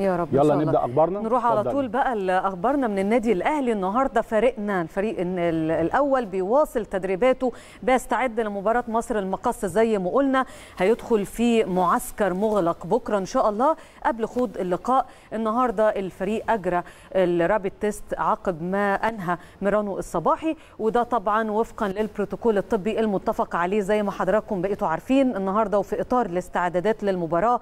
يا رب. يلا نبدأ أخبارنا؟ نروح على طول بقى لأخبارنا من النادي الأهلي. النهارده فريقنا الفريق الأول بيواصل تدريباته بيستعد لمباراة مصر المقاصة. زي ما قلنا هيدخل في معسكر مغلق بكرة إن شاء الله قبل خوض اللقاء. النهارده الفريق أجرى ال rapid test عقب ما أنهى مرانه الصباحي. وده طبعا وفقا للبروتوكول الطبي المتفق عليه. زي ما حضراتكم بقيتوا عارفين النهارده وفي إطار الاستعدادات للمباراة